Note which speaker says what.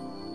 Speaker 1: you